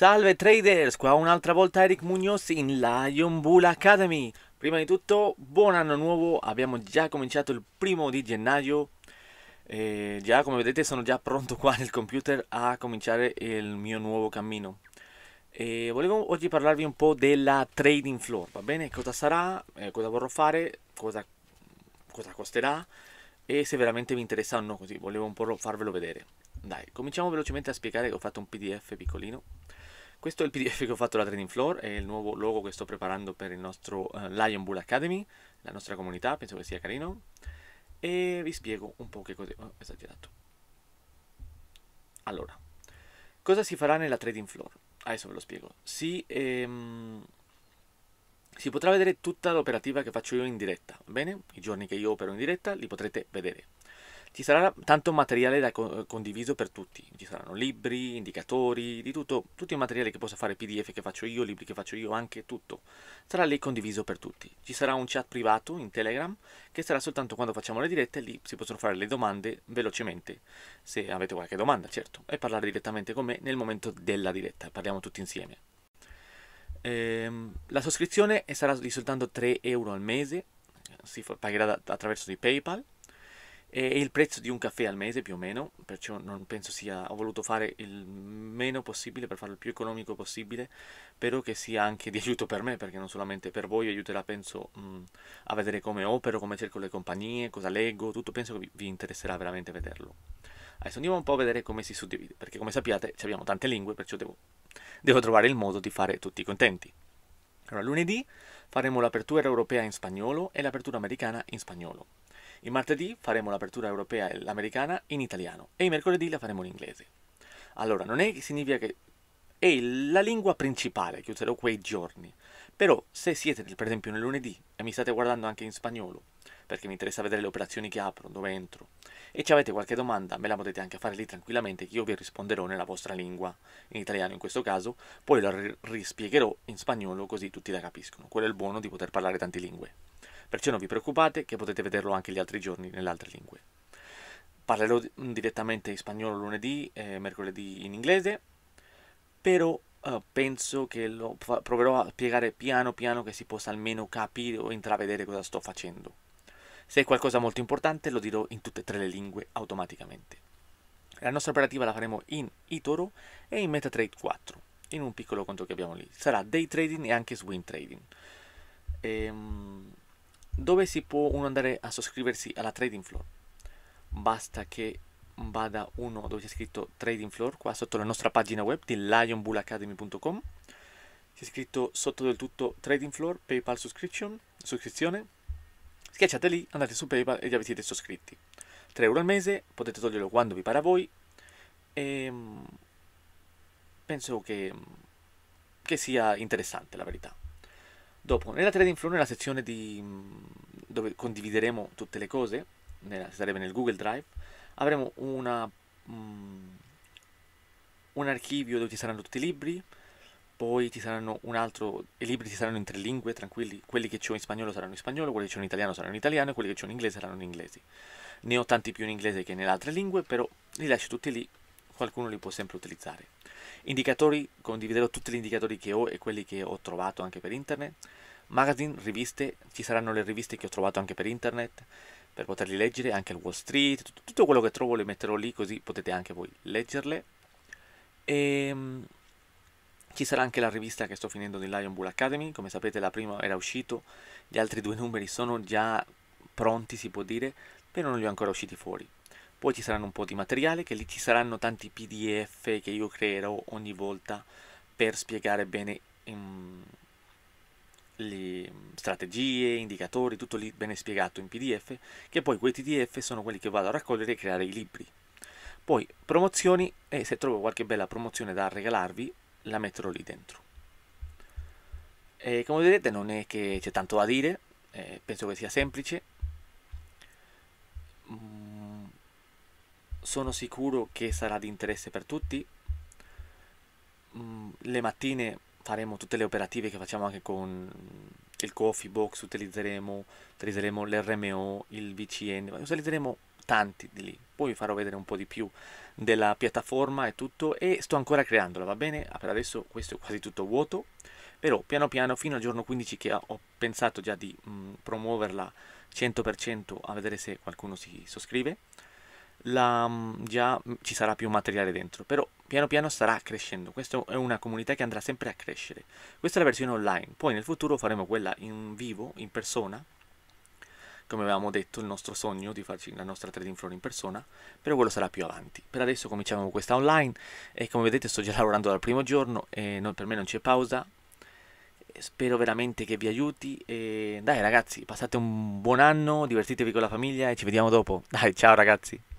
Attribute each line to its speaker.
Speaker 1: Salve traders, qua un'altra volta Eric Munoz in Lion Bull Academy. Prima di tutto, buon anno nuovo, abbiamo già cominciato il primo di gennaio. E già come vedete sono già pronto qua nel computer a cominciare il mio nuovo cammino. E volevo oggi parlarvi un po' della trading floor, va bene? Cosa sarà, eh, cosa vorrò fare, cosa, cosa costerà e se veramente vi interessa o no, così volevo un po' farvelo vedere. Dai, cominciamo velocemente a spiegare che ho fatto un pdf piccolino. Questo è il PDF che ho fatto alla Trading Floor, è il nuovo logo che sto preparando per il nostro uh, Lion Bull Academy, la nostra comunità, penso che sia carino. E vi spiego un po' che cos'è. Oh, esagerato. Allora, cosa si farà nella Trading Floor? Adesso ve lo spiego. Si, ehm, si potrà vedere tutta l'operativa che faccio io in diretta, bene? I giorni che io opero in diretta li potrete vedere. Ci sarà tanto materiale da co condiviso per tutti, ci saranno libri, indicatori, di tutto, tutto il materiale che posso fare, pdf che faccio io, libri che faccio io, anche tutto, sarà lì condiviso per tutti. Ci sarà un chat privato in Telegram che sarà soltanto quando facciamo le dirette, lì si possono fare le domande velocemente, se avete qualche domanda certo, e parlare direttamente con me nel momento della diretta, parliamo tutti insieme. Ehm, la soscrizione sarà di soltanto 3 euro al mese, si pagherà da, attraverso di PayPal è il prezzo di un caffè al mese più o meno, perciò non penso sia, ho voluto fare il meno possibile per farlo il più economico possibile, però che sia anche di aiuto per me, perché non solamente per voi aiuterà, penso, mh, a vedere come opero, come cerco le compagnie, cosa leggo, tutto, penso che vi, vi interesserà veramente vederlo. Adesso andiamo un po' a vedere come si suddivide, perché come sappiate abbiamo tante lingue, perciò devo, devo trovare il modo di fare tutti contenti. Allora, lunedì faremo l'apertura europea in spagnolo e l'apertura americana in spagnolo. Il martedì faremo l'apertura europea e l'americana in italiano e il mercoledì la faremo in inglese. Allora, non è che significa che è la lingua principale che userò quei giorni, però se siete per esempio nel lunedì e mi state guardando anche in spagnolo, perché mi interessa vedere le operazioni che apro, dove entro, e ci avete qualche domanda, me la potete anche fare lì tranquillamente che io vi risponderò nella vostra lingua, in italiano in questo caso, poi la rispiegherò in spagnolo così tutti la capiscono. Quello è il buono di poter parlare tante lingue. Perciò non vi preoccupate che potete vederlo anche gli altri giorni nelle altre lingue. Parlerò direttamente in spagnolo lunedì e mercoledì in inglese, però uh, penso che lo proverò a spiegare piano piano che si possa almeno capire o intravedere cosa sto facendo. Se è qualcosa molto importante lo dirò in tutte e tre le lingue automaticamente. La nostra operativa la faremo in eToro e in MetaTrade 4, in un piccolo conto che abbiamo lì. Sarà day trading e anche swing trading. Ehm, dove si può uno andare a soscriversi alla trading floor? Basta che vada uno dove c'è scritto trading floor, qua sotto la nostra pagina web di lionbullacademy.com. C'è scritto sotto del tutto trading floor, PayPal subscription, soscrizione. Schiacciate lì, andate su PayPal e già vi siete soscritti. 3 euro al mese, potete toglierlo quando vi pare a voi. E ehm, penso che, che sia interessante la verità. Dopo, nella trading floor, nella sezione di, dove condivideremo tutte le cose, nella, sarebbe nel Google Drive, avremo una, um, un archivio dove ci saranno tutti i libri, poi ci saranno un altro, i libri ci saranno in tre lingue, tranquilli, quelli che ho in spagnolo saranno in spagnolo, quelli che ho in italiano saranno in italiano e quelli che ho in inglese saranno in inglese. Ne ho tanti più in inglese che nelle altre lingue, però li lascio tutti lì, qualcuno li può sempre utilizzare. Indicatori, condividerò tutti gli indicatori che ho e quelli che ho trovato anche per internet. Magazine, riviste, ci saranno le riviste che ho trovato anche per internet per poterli leggere, anche il Wall Street, tutto, quello che trovo le metterò lì così potete anche voi leggerle. E um, ci sarà anche la rivista che sto finendo di Lion Bull Academy, come sapete la prima era uscito, gli altri due numeri sono già pronti si può dire, però non li ho ancora usciti fuori. Poi ci saranno un po' di materiale, che lì ci saranno tanti pdf che io creerò ogni volta per spiegare bene um, le strategie, indicatori, tutto lì bene spiegato in pdf, che poi quei pdf sono quelli che vado a raccogliere e creare i libri. Poi promozioni e se trovo qualche bella promozione da regalarvi la metterò lì dentro. E come vedete non è che c'è tanto da dire, eh, penso che sia semplice. Mm sono sicuro che sarà di interesse per tutti. Mm, le mattine faremo tutte le operative che facciamo anche con il coffee box, utilizzeremo, utilizzeremo l'RMO, il VCN, utilizzeremo tanti di lì, poi vi farò vedere un po' di più della piattaforma e tutto e sto ancora creandola, va bene? Ah, per adesso questo è quasi tutto vuoto, però piano piano fino al giorno 15 che ho pensato già di mh, mm, promuoverla 100% a vedere se qualcuno si soscrive la, mm, già ci sarà più materiale dentro, però piano piano starà crescendo. Questa è una comunità che andrà sempre a crescere. Questa è la versione online, poi nel futuro faremo quella in vivo, in persona, come avevamo detto, il nostro sogno di farci la nostra trading floor in persona, però quello sarà più avanti. Per adesso cominciamo questa online e come vedete sto già lavorando dal primo giorno e non, per me non c'è pausa. Spero veramente che vi aiuti e dai ragazzi, passate un buon anno, divertitevi con la famiglia e ci vediamo dopo. Dai, ciao ragazzi!